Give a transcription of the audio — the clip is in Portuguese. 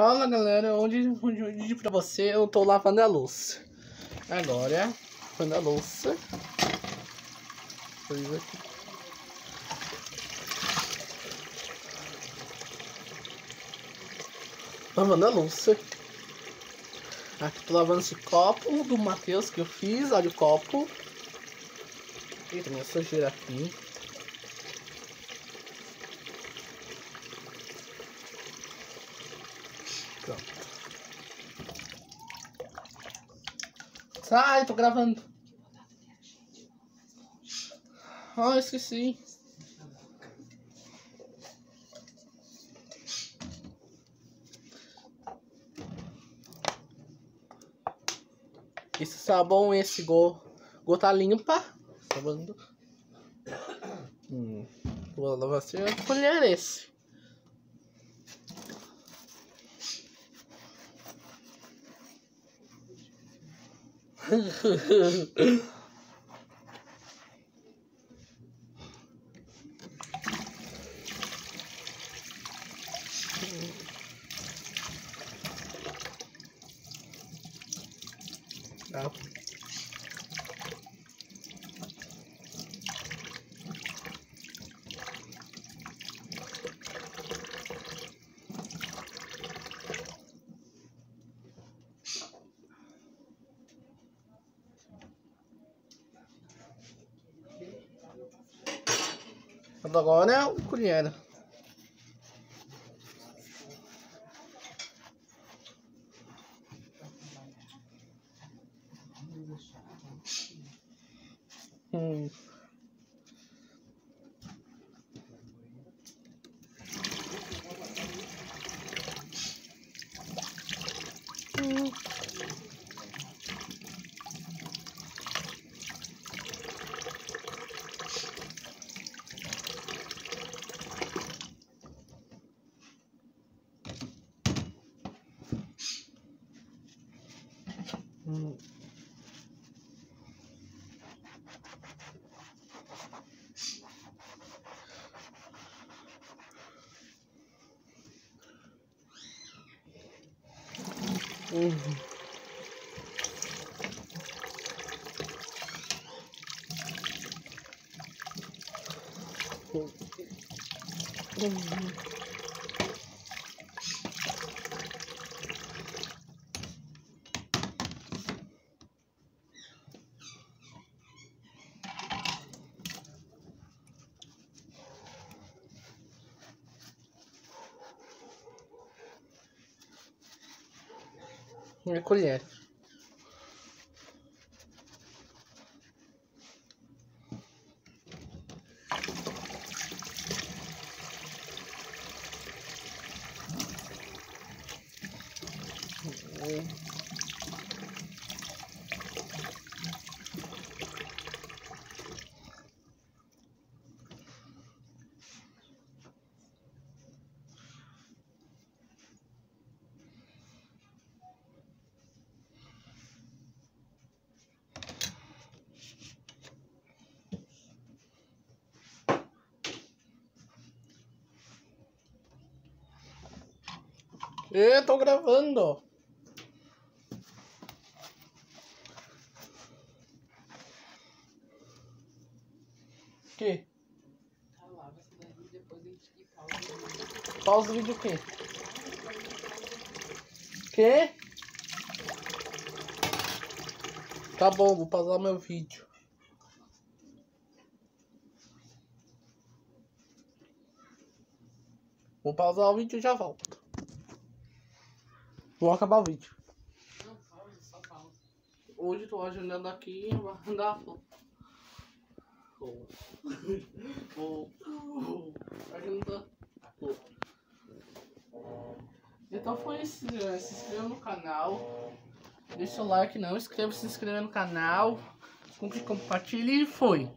Fala galera, onde, onde, onde pra você eu tô lavando a louça. Agora, lavando a louça. Coisa aqui. Lavando a louça. Aqui tô lavando esse copo do Matheus que eu fiz, olha o copo. Eita, minha sujeira aqui. Sai, tô gravando. Ah, esqueci. Esse sabão, esse go, gota limpa. Sabão. Hum. Vou lavar assim, colher esse. Tá. Agora é o colher. Hum. Hum. Uhum. Uhum. Minha colher. Eu tô gravando. Que? Tá lá, você vai depois a gente pausa. Pausa o vídeo o quê? Que? Tá bom, vou pausar meu vídeo. Vou pausar o vídeo e já volto. Vou acabar o vídeo. Hoje tô agendando aqui e vou andar a. Oh. Então foi isso. né? Se inscreva no canal. Deixa o like não, inscreva, se inscreva no canal. Compartilhe e foi.